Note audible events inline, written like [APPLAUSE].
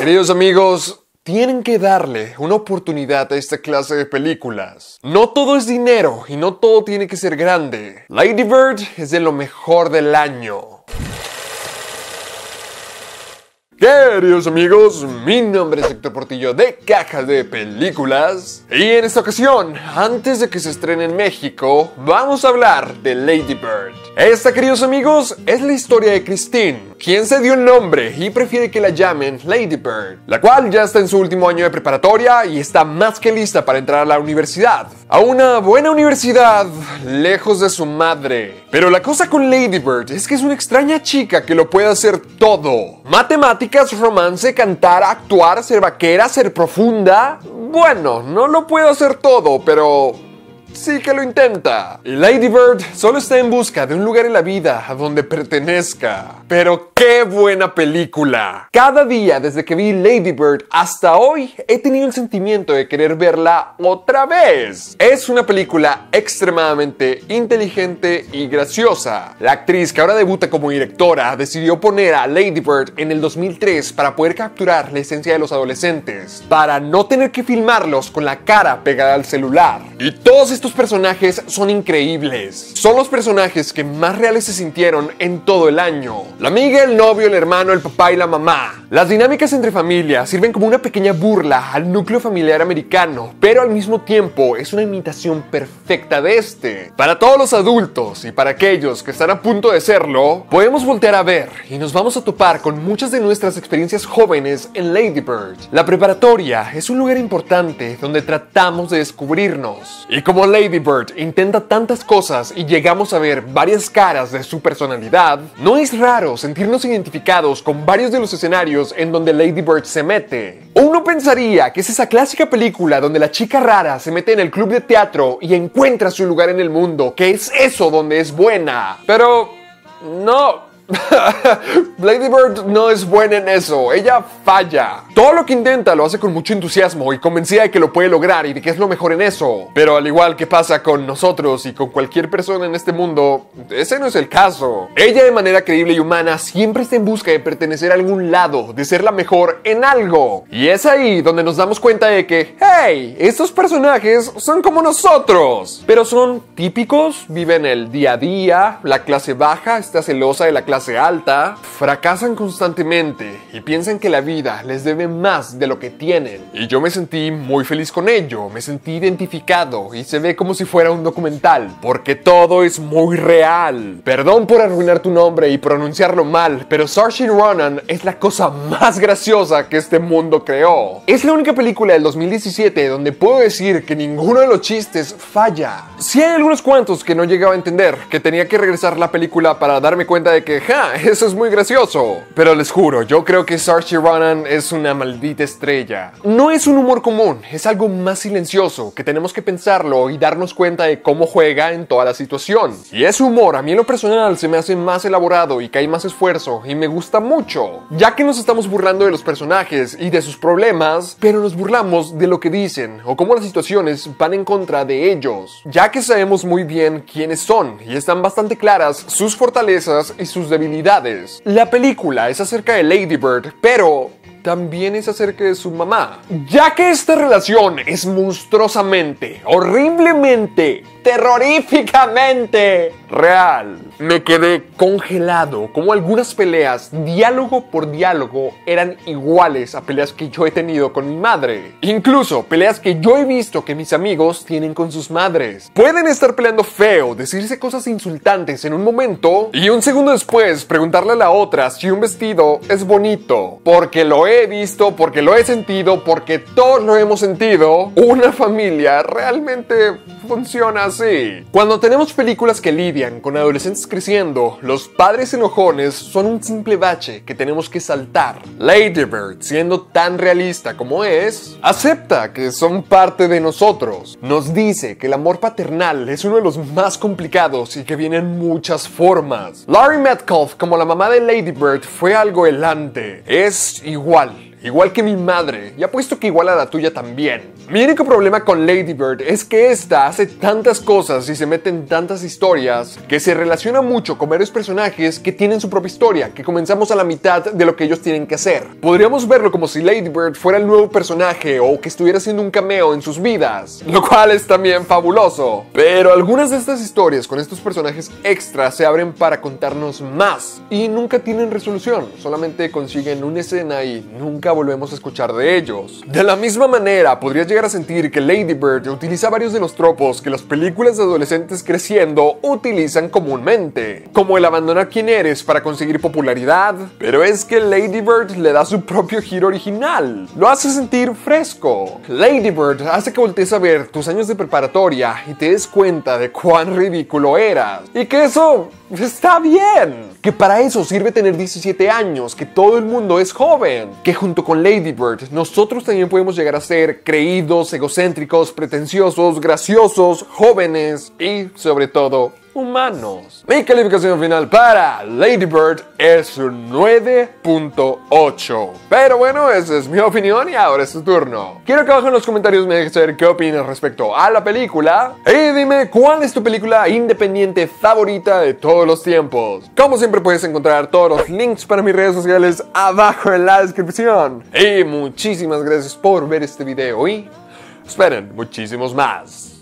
Queridos amigos, tienen que darle una oportunidad a esta clase de películas. No todo es dinero y no todo tiene que ser grande. Lady Bird es de lo mejor del año. Queridos amigos, mi nombre es Héctor Portillo de Caja de Películas y en esta ocasión, antes de que se estrene en México, vamos a hablar de Lady Bird. Esta, queridos amigos, es la historia de Christine, quien se dio el nombre y prefiere que la llamen Lady Bird, la cual ya está en su último año de preparatoria y está más que lista para entrar a la universidad. A una buena universidad, lejos de su madre. Pero la cosa con Lady Bird es que es una extraña chica que lo puede hacer todo. Matemáticas, romance, cantar, actuar, ser vaquera, ser profunda. Bueno, no lo puedo hacer todo, pero sí que lo intenta. Lady Bird solo está en busca de un lugar en la vida a donde pertenezca. Pero qué buena película. Cada día desde que vi Lady Bird hasta hoy he tenido el sentimiento de querer verla otra vez. Es una película extremadamente inteligente y graciosa. La actriz que ahora debuta como directora decidió poner a Lady Bird en el 2003 para poder capturar la esencia de los adolescentes, para no tener que filmarlos con la cara pegada al celular. Y todos estos personajes son increíbles. Son los personajes que más reales se sintieron en todo el año. La amiga, el novio, el hermano, el papá y la mamá. Las dinámicas entre familias sirven como una pequeña burla al núcleo familiar americano, pero al mismo tiempo es una imitación perfecta de este. Para todos los adultos y para aquellos que están a punto de serlo, podemos voltear a ver y nos vamos a topar con muchas de nuestras experiencias jóvenes en Lady Bird. La preparatoria es un lugar importante donde tratamos de descubrirnos. Y como Lady Bird intenta tantas cosas y llegamos a ver varias caras de su personalidad, no es raro sentirnos identificados con varios de los escenarios en donde Lady Bird se mete. Uno pensaría que es esa clásica película donde la chica rara se mete en el club de teatro y encuentra su lugar en el mundo, que es eso donde es buena. Pero no, [LAUGHS] Lady Bird no es buena en eso, ella falla. Todo lo que intenta lo hace con mucho entusiasmo y convencida de que lo puede lograr y de que es lo mejor en eso. Pero al igual que pasa con nosotros y con cualquier persona en este mundo, ese no es el caso. Ella de manera creíble y humana siempre está en busca de pertenecer a algún lado, de ser la mejor en algo. Y es ahí donde nos damos cuenta de que, hey, estos personajes son como nosotros. Pero son típicos, viven el día a día, la clase baja está celosa de la clase alta, fracasan constantemente y piensan que la vida les debe más de lo que tienen. Y yo me sentí muy feliz con ello, me sentí identificado y se ve como si fuera un documental, porque todo es muy real. Perdón por arruinar tu nombre y pronunciarlo mal, pero Saoirse Ronan es la cosa más graciosa que este mundo creó. Es la única película del 2017 donde puedo decir que ninguno de los chistes falla. Si hay algunos cuantos que no llegaba a entender, que tenía que regresar la película para darme cuenta de que eso es muy gracioso. Pero les juro, yo creo que Saoirse Ronan es una maldita estrella. No es un humor común, es algo más silencioso, que tenemos que pensarlo y darnos cuenta de cómo juega en toda la situación. Y ese humor, a mí en lo personal, se me hace más elaborado y que hay más esfuerzo, y me gusta mucho. Ya que nos estamos burlando de los personajes y de sus problemas, pero nos burlamos de lo que dicen, o cómo las situaciones van en contra de ellos. Ya que sabemos muy bien quiénes son, y están bastante claras sus fortalezas y sus debilidades la película es acerca de Lady Bird, pero también es acerca de su mamá. Ya que esta relación es monstruosamente, horriblemente, terroríficamente real, me quedé congelado como algunas peleas, diálogo por diálogo, eran iguales a peleas que yo he tenido con mi madre. Incluso peleas que yo he visto que mis amigos tienen con sus madres. Pueden estar peleando feo, decirse cosas insultantes en un momento y un segundo después preguntarle a la otra si un vestido es bonito. Porque lo he visto, porque lo he sentido, porque todos lo hemos sentido. Una familia realmente funciona así. Cuando tenemos películas que lidian con adolescentes creciendo, los padres enojones son un simple bache que tenemos que saltar. Lady Bird, siendo tan realista como es, acepta que son parte de nosotros. Nos dice que el amor paternal es uno de los más complicados y que viene en muchas formas. Laurie Metcalf, como la mamá de Lady Bird, fue algo helante. Es igual igual que mi madre, y apuesto que igual a la tuya también. Mi único problema con Lady Bird es que esta hace tantas cosas y se mete en tantas historias que se relaciona mucho con varios personajes que tienen su propia historia, que comenzamos a la mitad de lo que ellos tienen que hacer. Podríamos verlo como si Lady Bird fuera el nuevo personaje o que estuviera haciendo un cameo en sus vidas, lo cual es también fabuloso. Pero algunas de estas historias con estos personajes extras se abren para contarnos más y nunca tienen resolución, solamente consiguen una escena y nunca volvemos a escuchar de ellos. De la misma manera, podrías llegar a sentir que Lady Bird utiliza varios de los tropos que las películas de adolescentes creciendo utilizan comúnmente, como el abandonar quién eres para conseguir popularidad, pero es que Lady Bird le da su propio giro original, lo hace sentir fresco. Lady Bird hace que voltees a ver tus años de preparatoria y te des cuenta de cuán ridículo eras, y que eso está bien, que para eso sirve tener 17 años, que todo el mundo es joven, que junto con Lady Bird nosotros también podemos llegar a ser creídos, egocéntricos, pretenciosos, graciosos, jóvenes y sobre todo Mi calificación final para Lady Bird es un 9.8. Pero bueno, esa es mi opinión y ahora es tu turno. Quiero que abajo en los comentarios me dejes saber qué opinas respecto a la película y dime cuál es tu película independiente favorita de todos los tiempos. Como siempre puedes encontrar todos los links para mis redes sociales abajo en la descripción. Y muchísimas gracias por ver este video y esperen muchísimos más.